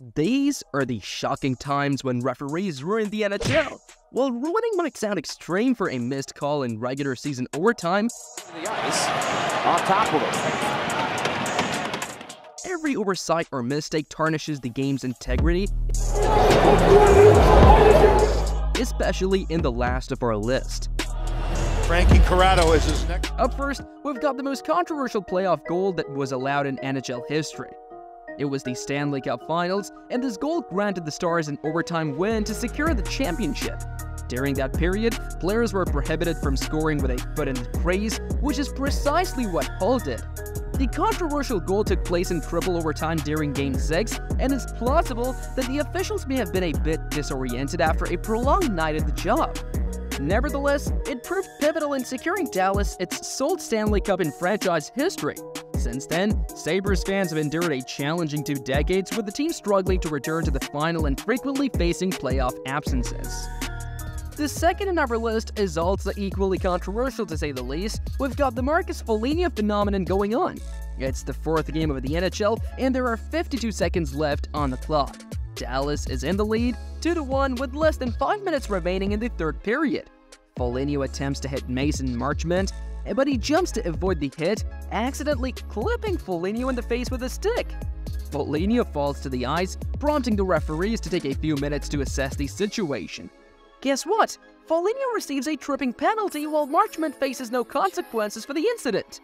These are the shocking times when referees ruin the NHL. While ruining might sound extreme for a missed call in regular season overtime, the ice, on top of it. Every oversight or mistake tarnishes the game's integrity, especially in the last of our list. Frankie Corrado is his next. Up first, we've got the most controversial playoff goal that was allowed in NHL history. It was the Stanley Cup Finals, and this goal granted the Stars an overtime win to secure the championship. During that period, players were prohibited from scoring with a foot in the crease, which is precisely what Hull did. The controversial goal took place in triple overtime during Game 6, and it's plausible that the officials may have been a bit disoriented after a prolonged night at the job. Nevertheless, it proved pivotal in securing Dallas its sole Stanley Cup in franchise history. Since then, Sabres fans have endured a challenging two decades with the team struggling to return to the final and frequently facing playoff absences. The second in our list is also equally controversial to say the least. We've got the Marcus Foligno phenomenon going on. It's the fourth game of the NHL, and there are 52 seconds left on the clock. Dallas is in the lead, 2-1 with less than 5 minutes remaining in the third period. Foligno attempts to hit Mason Marchment, but he jumps to avoid the hit, accidentally clipping Foligno in the face with a stick. Foligno falls to the ice, prompting the referees to take a few minutes to assess the situation. Guess what? Foligno receives a tripping penalty while Marchment faces no consequences for the incident.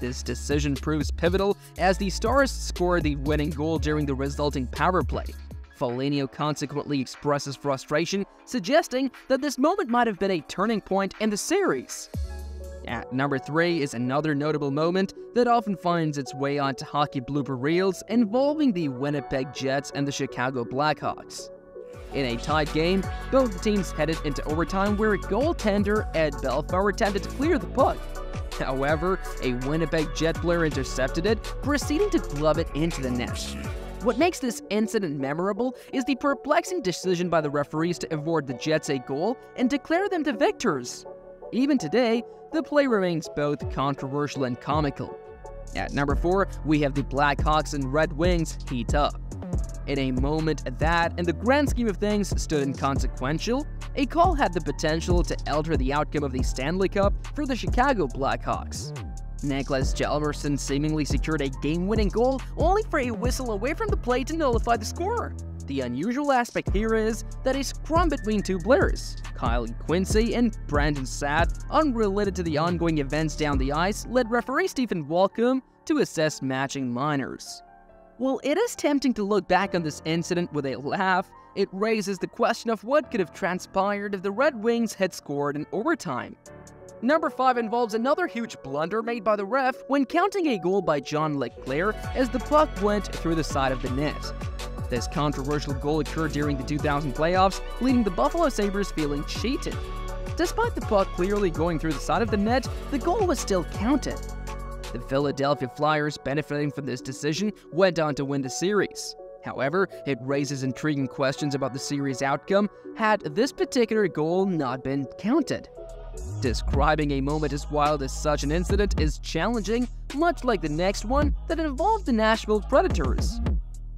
This decision proves pivotal as the Stars score the winning goal during the resulting power play. Foligno consequently expresses frustration, suggesting that this moment might have been a turning point in the series. At number 3 is another notable moment that often finds its way onto hockey blooper reels involving the Winnipeg Jets and the Chicago Blackhawks. In a tied game, both teams headed into overtime where goaltender Ed Belfour attempted to clear the puck. However, a Winnipeg Jet player intercepted it, proceeding to glove it into the net. What makes this incident memorable is the perplexing decision by the referees to award the Jets a goal and declare them the victors. Even today, the play remains both controversial and comical. At number 4, we have the Blackhawks and Red Wings heat up. In a moment that, in the grand scheme of things, stood inconsequential, a call had the potential to alter the outcome of the Stanley Cup for the Chicago Blackhawks. Niklas Hjalmarsson seemingly secured a game-winning goal only for a whistle away from the play to nullify the score. The unusual aspect here is that a scrum between two players, Kylie Quincey and Brandon Saad, unrelated to the ongoing events down the ice, led referee Stephen Walkom to assess matching minors. While it is tempting to look back on this incident with a laugh, it raises the question of what could have transpired if the Red Wings had scored in overtime. Number 5 involves another huge blunder made by the ref when counting a goal by John LeClair as the puck went through the side of the net. This controversial goal occurred during the 2000 playoffs, leaving the Buffalo Sabres feeling cheated. Despite the puck clearly going through the side of the net, the goal was still counted. The Philadelphia Flyers, benefiting from this decision, went on to win the series. However, it raises intriguing questions about the series outcome had this particular goal not been counted. Describing a moment as wild as such an incident is challenging, much like the next one that involved the Nashville Predators.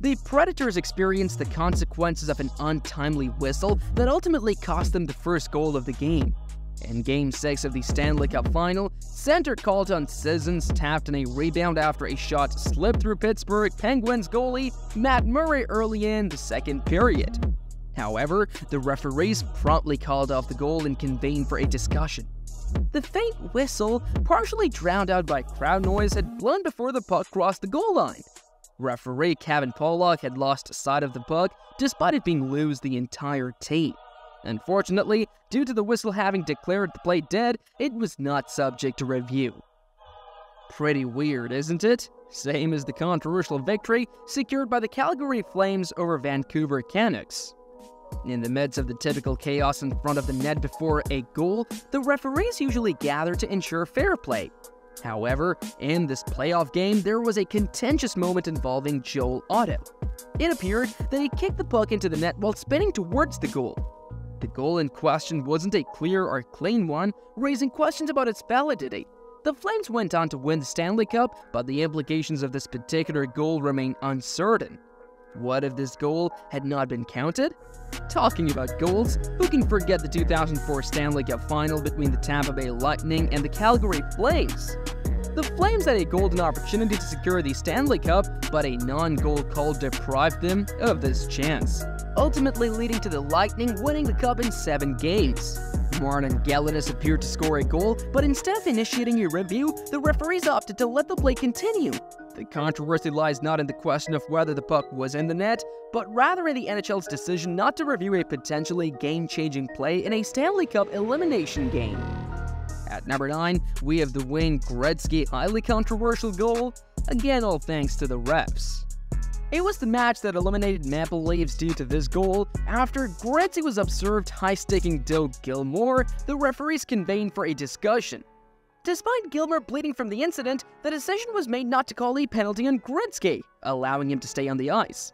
The Predators experienced the consequences of an untimely whistle that ultimately cost them the first goal of the game. In Game 6 of the Stanley Cup Final, center Colton Sissons tapped in a rebound after a shot slipped through Pittsburgh Penguins goalie Matt Murray early in the second period. However, the referees promptly called off the goal and convened for a discussion. The faint whistle, partially drowned out by crowd noise, had blown before the puck crossed the goal line. Referee Kevin Pollock had lost sight of the puck despite it being loose the entire tape. Unfortunately, due to the whistle having declared the play dead, it was not subject to review. Pretty weird, isn't it? Same as the controversial victory secured by the Calgary Flames over Vancouver Canucks. In the midst of the typical chaos in front of the net before a goal, the referees usually gather to ensure fair play. However, in this playoff game, there was a contentious moment involving Joel Otto. It appeared that he kicked the puck into the net while spinning towards the goal. The goal in question wasn't a clear or clean one, raising questions about its validity. The Flames went on to win the Stanley Cup, but the implications of this particular goal remain uncertain. What if this goal had not been counted? Talking about goals, who can forget the 2004 Stanley Cup final between the Tampa Bay Lightning and the Calgary Flames? The Flames had a golden opportunity to secure the Stanley Cup, but a non-goal call deprived them of this chance, ultimately leading to the Lightning winning the cup in seven games. Martin Gelinas appeared to score a goal, but instead of initiating a review, the referees opted to let the play continue. The controversy lies not in the question of whether the puck was in the net, but rather in the NHL's decision not to review a potentially game-changing play in a Stanley Cup elimination game. At number 9, we have the Wayne Gretzky highly controversial goal, again all thanks to the refs. It was the match that eliminated Maple Leafs due to this goal. After Gretzky was observed high-sticking Doug Gilmour, the referees convened for a discussion. Despite Gilmour bleeding from the incident, the decision was made not to call a penalty on Gretzky, allowing him to stay on the ice.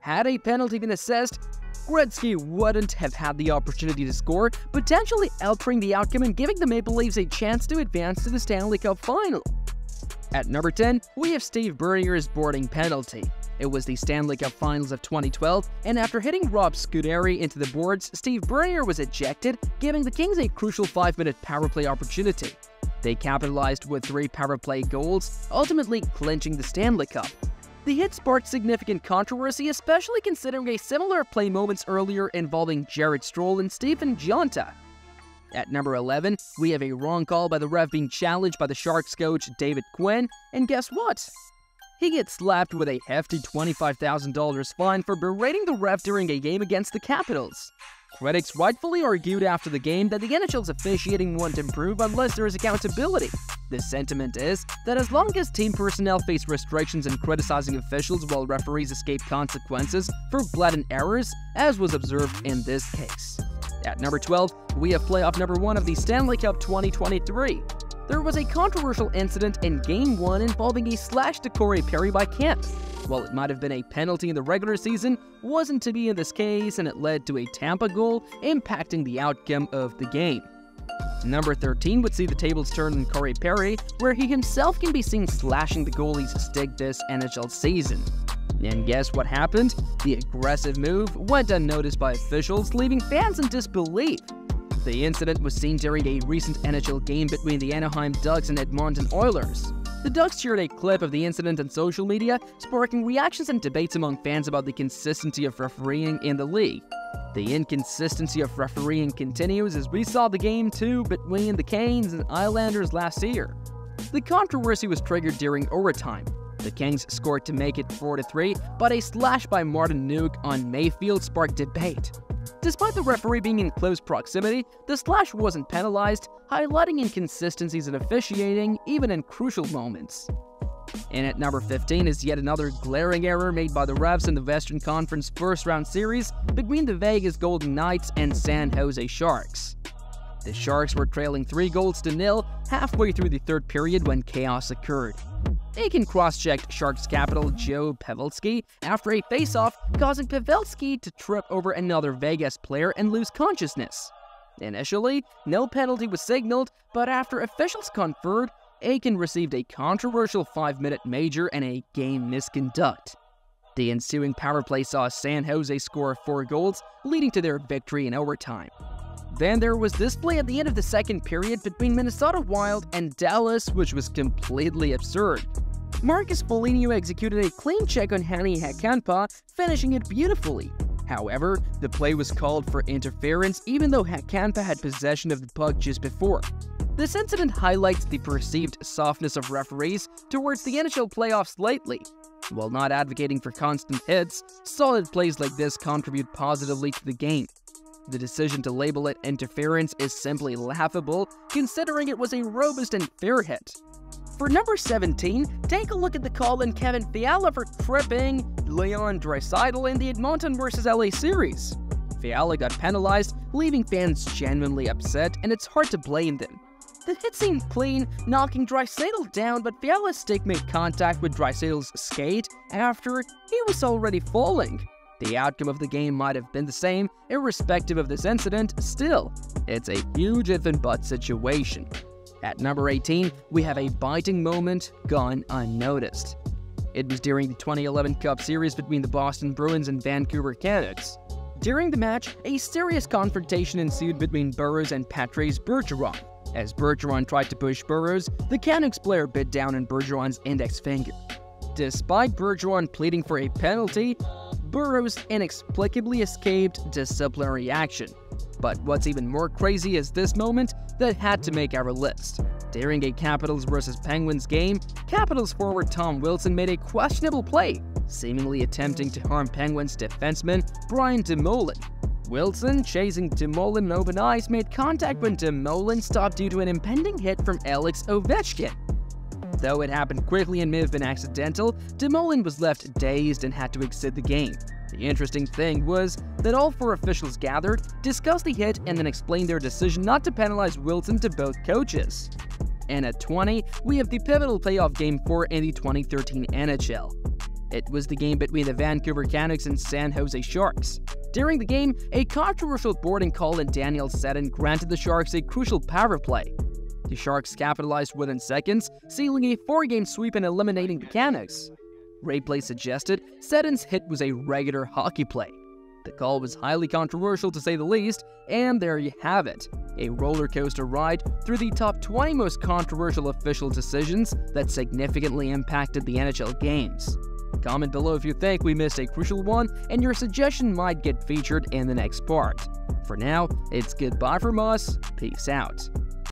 Had a penalty been assessed, Gretzky wouldn't have had the opportunity to score, potentially altering the outcome and giving the Maple Leafs a chance to advance to the Stanley Cup final. At number 10, we have Steve Bernier's boarding penalty. It was the Stanley Cup Finals of 2012, and after hitting Rob Scuderi into the boards, Steve Bernier was ejected, giving the Kings a crucial 5-minute power play opportunity. They capitalized with three power play goals, ultimately clinching the Stanley Cup. The hit sparked significant controversy, especially considering a similar play moments earlier involving Jarret Stoll and Stephen Gionta. At number 11, we have a wrong call by the ref being challenged by the Sharks coach David Quinn, and guess what? He gets slapped with a hefty $25,000 fine for berating the ref during a game against the Capitals. Critics rightfully argued after the game that the NHL's officiating won't improve unless there is accountability. The sentiment is that as long as team personnel face restrictions in criticizing officials while referees escape consequences for blatant errors, as was observed in this case. At number 12, we have playoff number 1 of the Stanley Cup 2023. There was a controversial incident in Game 1 involving a slash to Corey Perry by Kemp. While it might have been a penalty in the regular season, wasn't to be in this case and it led to a Tampa goal, impacting the outcome of the game. Number 13 would see the tables turn on Corey Perry, where he himself can be seen slashing the goalie's stick this NHL season. And guess what happened? The aggressive move went unnoticed by officials, leaving fans in disbelief. The incident was seen during a recent NHL game between the Anaheim Ducks and Edmonton Oilers. The Ducks shared a clip of the incident on social media, sparking reactions and debates among fans about the consistency of refereeing in the league. The inconsistency of refereeing continues as we saw the game too between the Canes and Islanders last year. The controversy was triggered during overtime. The Kings scored to make it 4-3, but a slash by Martin Nuk on Mayfield sparked debate. Despite the referee being in close proximity, the slash wasn't penalized, highlighting inconsistencies in officiating even in crucial moments. And at number 15 is yet another glaring error made by the refs in the Western Conference first round series between the Vegas Golden Knights and San Jose Sharks. The Sharks were trailing 3 goals to nil halfway through the third period when chaos occurred. Eakin cross-checked Sharks capital Joe Pavelski after a face-off, causing Pavelski to trip over another Vegas player and lose consciousness. Initially, no penalty was signaled, but after officials conferred, Eakin received a controversial 5-minute major and a game misconduct. The ensuing power play saw San Jose score 4 goals, leading to their victory in overtime. Then there was this play at the end of the second period between Minnesota Wild and Dallas, which was completely absurd. Marcus Foligno executed a clean check on Jani Hakanpää, finishing it beautifully. However, the play was called for interference even though Hakanpää had possession of the puck just before. This incident highlights the perceived softness of referees towards the NHL playoffs lately. While not advocating for constant hits, solid plays like this contribute positively to the game. The decision to label it interference is simply laughable, considering it was a robust and fair hit. For number 17, take a look at the call in Kevin Fiala for tripping Leon Draisaitl in the Edmonton vs LA series. Fiala got penalized, leaving fans genuinely upset, and it's hard to blame them. The hit seemed clean, knocking Draisaitl down, but Fiala's stick made contact with Draisaitl's skate after he was already falling. The outcome of the game might have been the same, irrespective of this incident, still, it's a huge if and but situation. At number 18, we have a biting moment gone unnoticed. It was during the 2011 Cup Series between the Boston Bruins and Vancouver Canucks. During the match, a serious confrontation ensued between Burrows and Patrice Bergeron. As Bergeron tried to push Burrows, the Canucks player bit down on Bergeron's index finger. Despite Bergeron pleading for a penalty, Burrows inexplicably escaped disciplinary action. But what's even more crazy is this moment that had to make our list. During a Capitals vs Penguins game, Capitals forward Tom Wilson made a questionable play, seemingly attempting to harm Penguins defenseman Brian Dumoulin. Wilson, chasing Dumoulin in open ice, made contact when Dumoulin stopped due to an impending hit from Alex Ovechkin. Though it happened quickly and may have been accidental, Dumoulin was left dazed and had to exit the game. The interesting thing was that all four officials gathered, discussed the hit, and then explained their decision not to penalize Wilson to both coaches. And at 20, we have the pivotal playoff game 4 in the 2013 NHL. It was the game between the Vancouver Canucks and San Jose Sharks. During the game, a controversial boarding call in Daniel Sedin granted the Sharks a crucial power play. The Sharks capitalized within seconds, sealing a four-game sweep and eliminating the Canucks. Replay suggested Sedin's hit was a regular hockey play. The call was highly controversial to say the least, and there you have it a roller coaster ride through the top 20 most controversial official decisions that significantly impacted the NHL games. Comment below if you think we missed a crucial one, and your suggestion might get featured in the next part. For now, it's goodbye from us, peace out.